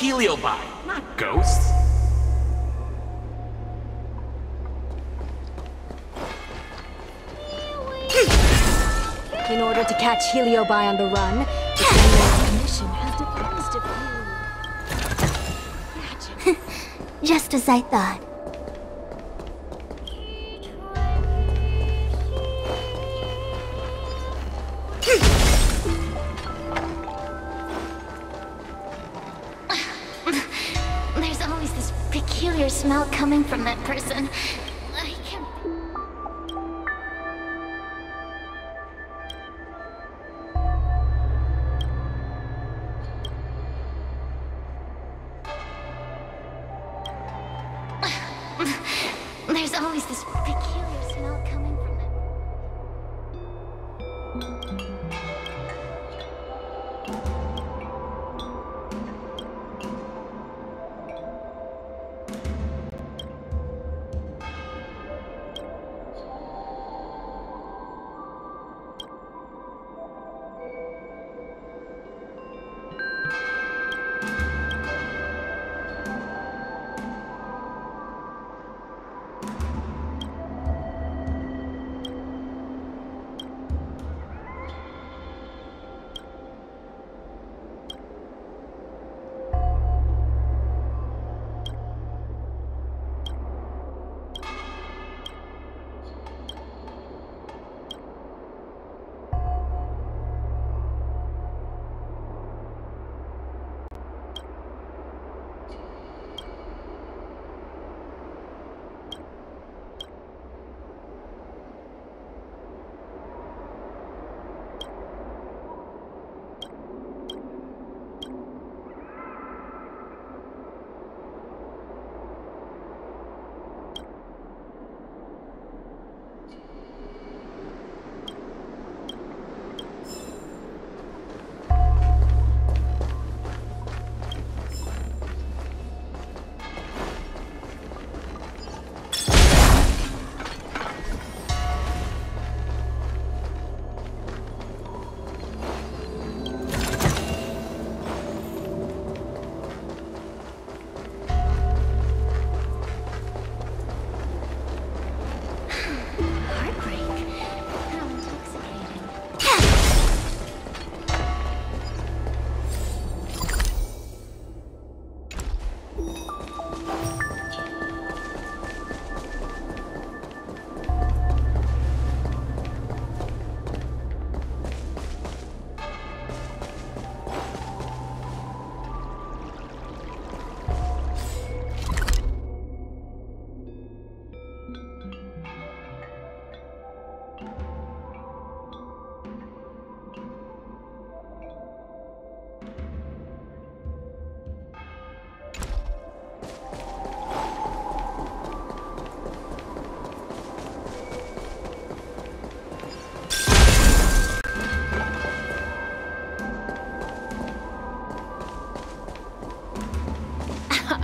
Heliobi, not ghosts. In order to catch Heliobi on the run, the Mission has devised a plan. Just as I thought. Smell coming from that person.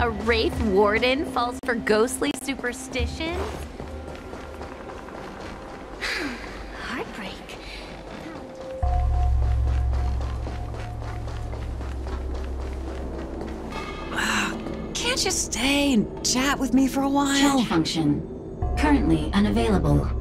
A Wraith Warden falls for ghostly superstitions? Heartbreak. Can't you stay and chat with me for a while? Chat function. Currently unavailable.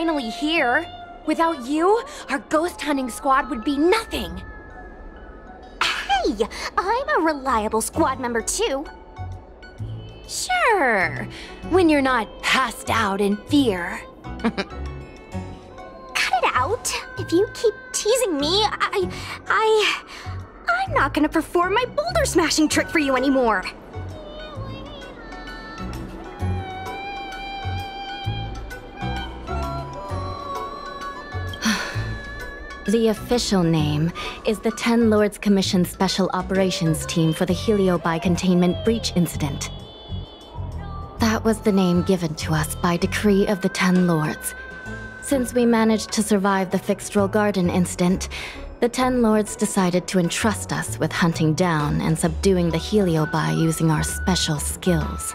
Finally here. Without you, our ghost hunting squad would be nothing. Hey, I'm a reliable squad member too. Sure, when you're not passed out in fear. Cut it out. If you keep teasing me, I. I. I'm not gonna perform my boulder smashing trick for you anymore. The official name is the Ten Lords Commission Special Operations Team for the Heliobi Containment Breach Incident. That was the name given to us by decree of the Ten Lords. Since we managed to survive the Fyxestroll Garden incident, the Ten Lords decided to entrust us with hunting down and subduing the Heliobi using our special skills.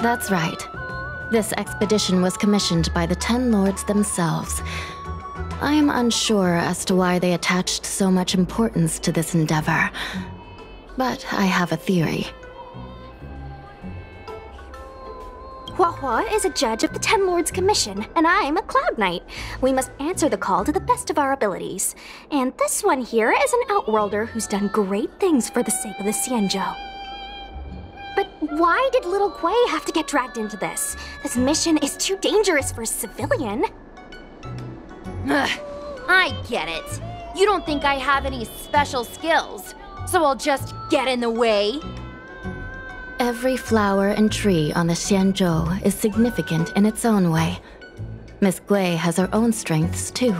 That's right. This expedition was commissioned by the Ten Lords themselves. I am unsure as to why they attached so much importance to this endeavor, but I have a theory. Huohuo is a judge of the Ten Lords Commission, and I'm a Cloud Knight. We must answer the call to the best of our abilities. And this one here is an Outworlder who's done great things for the sake of the Xianzhou. But why did little Gui have to get dragged into this? This mission is too dangerous for a civilian. Ugh, I get it. You don't think I have any special skills, so I'll just get in the way? Every flower and tree on the Xianzhou is significant in its own way. Miss Gui has her own strengths, too.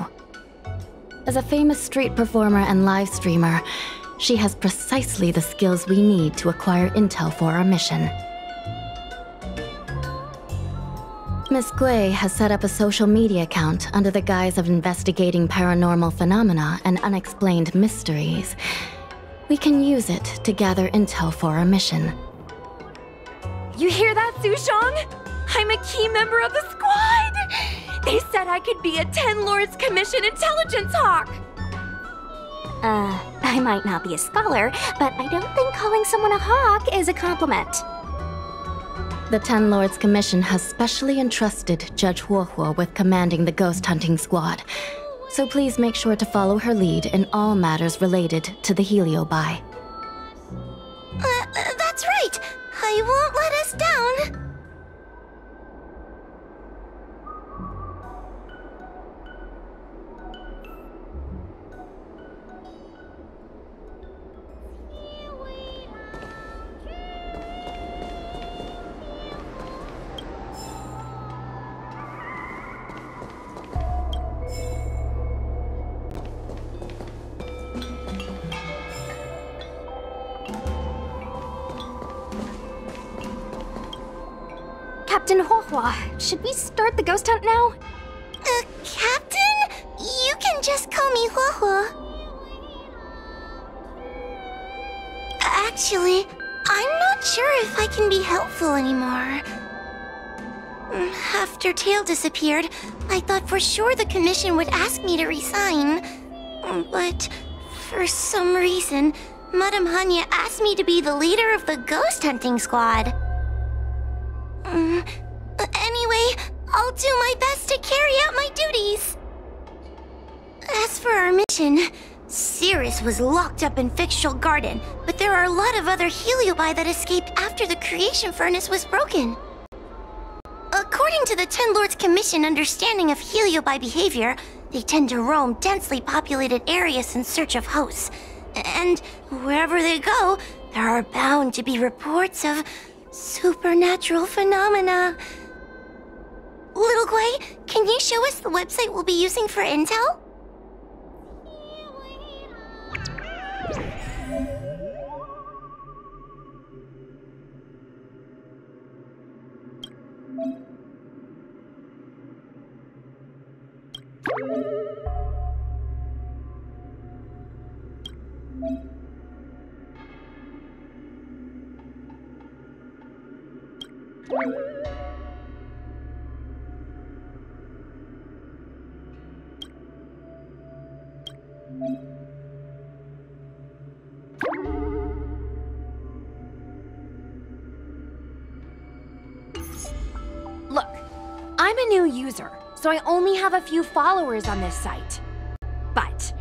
As a famous street performer and live streamer, she has precisely the skills we need to acquire intel for our mission. Miss Gui has set up a social media account under the guise of investigating paranormal phenomena and unexplained mysteries. We can use it to gather intel for our mission. You hear that, Sushang? I'm a key member of the squad! They said I could be a Ten Lords Commission intelligence hawk! Uh, I might not be a scholar, but I don't think calling someone a hawk is a compliment. The Ten Lords Commission has specially entrusted Judge Huohuo with commanding the ghost hunting squad. So please make sure to follow her lead in all matters related to the Heliobi. Uh, that's right. I won't let us down. Captain Huohuo, should we start the ghost hunt now? Uh, Captain? You can just call me Huohuo. Actually, I'm not sure if I can be helpful anymore. Mm, After Tail disappeared, I thought for sure the commission would ask me to resign. Mm, But for some reason, Madame Hanya asked me to be the leader of the ghost hunting squad. Mm, Anyway, I'll do my best to carry out my duties. As for our mission, Cirrus was locked up in Fyxestroll Garden, but there are a lot of other Heliobi that escaped after the creation furnace was broken. According to the Ten Lords Commission understanding of Heliobi behavior, they tend to roam densely populated areas in search of hosts. And wherever they go, there are bound to be reports of supernatural phenomena. Little Gui, can you show us the website we'll be using for intel? Look, I'm a new user, so I only have a few followers on this site. But,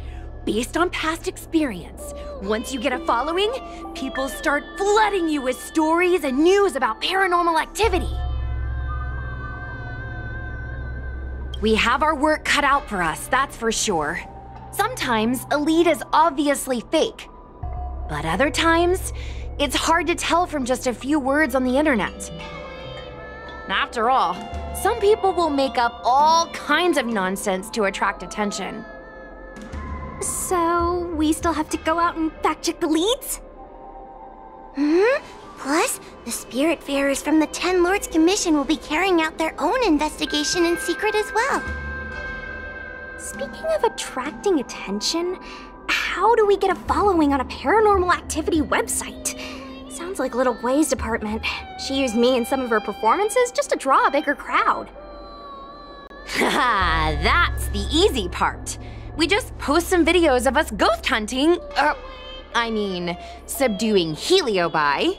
based on past experience, once you get a following, people start flooding you with stories and news about paranormal activity. We have our work cut out for us, that's for sure. Sometimes a lead is obviously fake, but other times, it's hard to tell from just a few words on the internet. After all, some people will make up all kinds of nonsense to attract attention. So, we still have to go out and fact check the leads? Hmm? Plus, the Spiritfarers from the Ten Lords Commission will be carrying out their own investigation in secret as well. Speaking of attracting attention, how do we get a following on a paranormal activity website? Sounds like Little Gui's department. She used me in some of her performances just to draw a bigger crowd. Haha, that's the easy part. We just post some videos of us ghost hunting, uh, I mean, subduing Heliobi.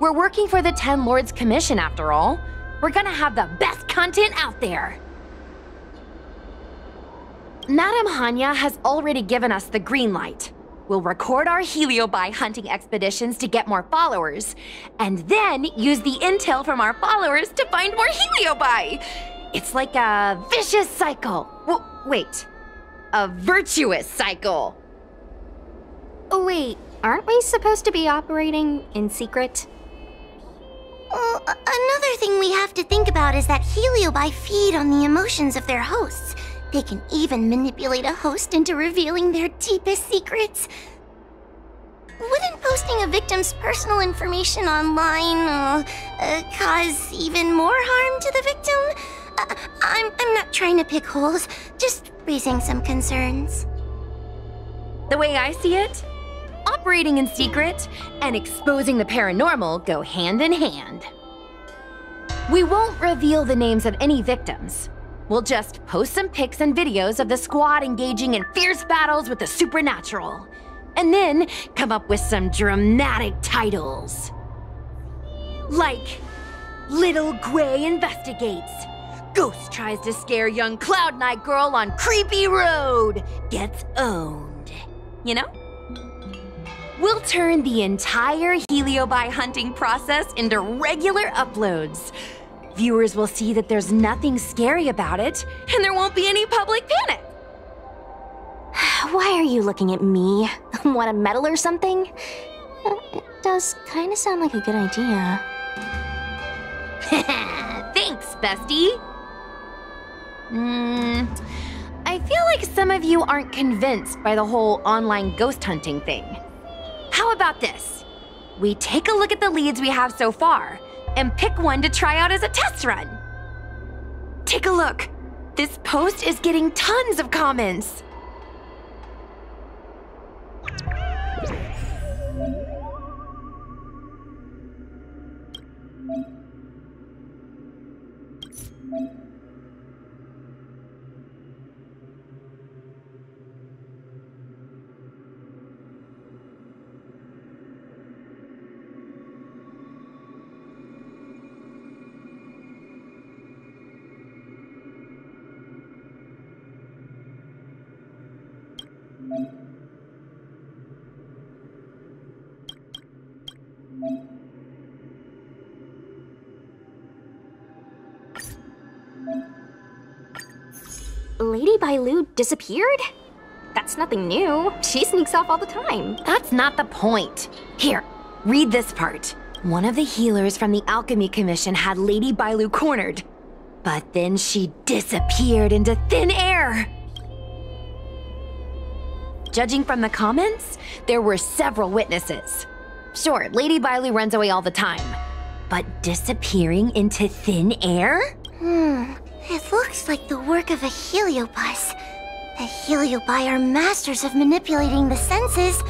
We're working for the Ten Lords Commission after all. We're gonna have the best content out there. Madame Hanya has already given us the green light. We'll record our Heliobi hunting expeditions to get more followers, and then use the intel from our followers to find more Heliobi. It's like a vicious cycle. W wait, a virtuous cycle. Oh, wait, aren't we supposed to be operating in secret? Well, another thing we have to think about is that Heliobi feed on the emotions of their hosts. They can even manipulate a host into revealing their deepest secrets. Wouldn't posting a victim's personal information online uh, uh, cause even more harm to the victim? Uh, I'm, I'm not trying to pick holes, just raising some concerns. The way I see it, operating in secret and exposing the paranormal go hand in hand. We won't reveal the names of any victims, We'll just post some pics and videos of the squad engaging in fierce battles with the supernatural. And then come up with some dramatic titles. Like, Little Gray investigates. Ghost tries to scare young Cloud Knight girl on creepy road. Gets owned. You know? We'll turn the entire Heliobi hunting process into regular uploads. Viewers will see that there's nothing scary about it, and there won't be any public panic. Why are you looking at me? Want to medal or something? It does kind of sound like a good idea. Thanks, bestie. Hmm. I feel like some of you aren't convinced by the whole online ghost hunting thing. How about this? We take a look at the leads we have so far, and pick one to try out as a test run. Take a look. This post is getting tons of comments. Lady Bailu disappeared? That's nothing new. She sneaks off all the time. That's not the point. Here, read this part. One of the healers from the Alchemy Commission had Lady Bailu cornered. But then she disappeared into thin air. Judging from the comments, there were several witnesses. Sure, Lady Bailu runs away all the time. But disappearing into thin air? It looks like the work of a heliobus. The heliobi are masters of manipulating the senses.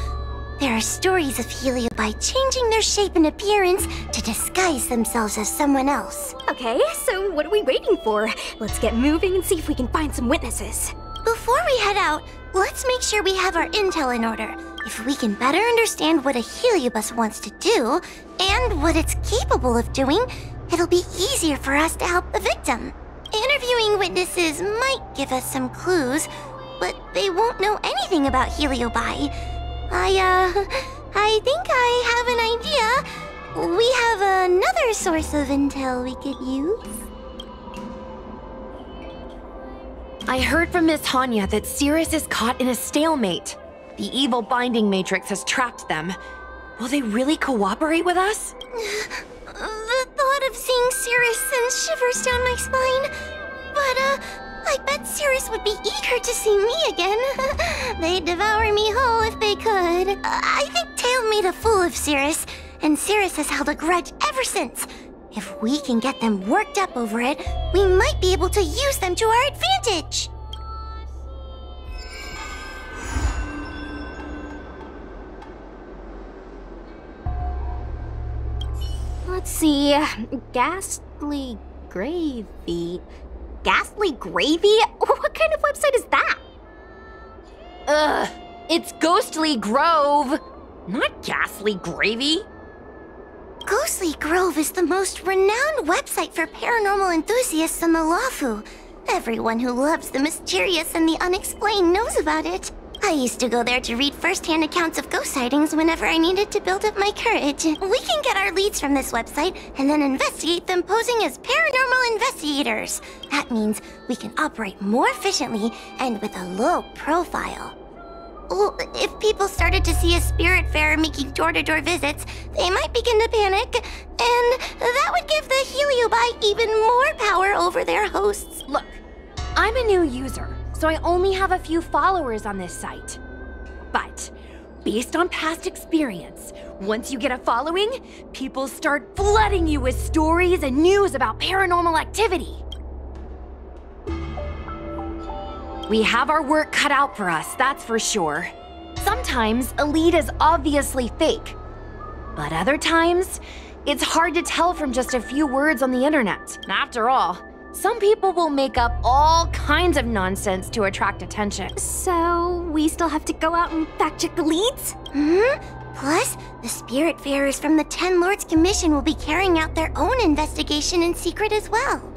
There are stories of heliobi changing their shape and appearance to disguise themselves as someone else. Okay, so what are we waiting for? Let's get moving and see if we can find some witnesses. Before we head out, let's make sure we have our intel in order. If we can better understand what a heliobus wants to do, and what it's capable of doing, it'll be easier for us to help the victim. Interviewing witnesses might give us some clues, but they won't know anything about Heliobi. I, uh, I think I have an idea. We have another source of intel we could use. I heard from Miss Hanya that Cirrus is caught in a stalemate. The evil binding matrix has trapped them. Will they really cooperate with us? Seeing Cirrus sends shivers down my spine. But, uh, I bet Cirrus would be eager to see me again. They'd devour me whole if they could. I think Tail made a fool of Cirrus, and Cirrus has held a grudge ever since. If we can get them worked up over it, we might be able to use them to our advantage. Let's see. Ghastly gravy. Ghastly gravy? What kind of website is that? Ugh, it's Ghostly Grove, not Ghastly Gravy. Ghostly Grove is the most renowned website for paranormal enthusiasts on the Luofu. Everyone who loves the mysterious and the unexplained knows about it. I used to go there to read first-hand accounts of ghost sightings whenever I needed to build up my courage. We can get our leads from this website and then investigate them posing as paranormal investigators. That means we can operate more efficiently and with a low profile. Well, if people started to see a Spiritfarer making door-to-door visits, they might begin to panic, and that would give the Heliobi even more power over their hosts. Look, I'm a new user, so I only have a few followers on this site. But, based on past experience, once you get a following, people start flooding you with stories and news about paranormal activity. We have our work cut out for us, that's for sure. Sometimes a lead is obviously fake, but other times, it's hard to tell from just a few words on the internet. After all, some people will make up all kinds of nonsense to attract attention. So, we still have to go out and fact check the leads? Hmm? Plus, the spirit farers from the Ten Lords Commission will be carrying out their own investigation in secret as well.